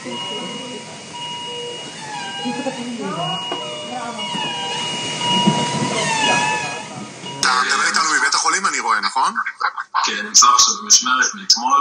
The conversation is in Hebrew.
Dito ka pala yun. אתה מדבר איתנו מבית החולים אני רואה, נכון? כן, נמצא עכשיו במשמרת מאתמול.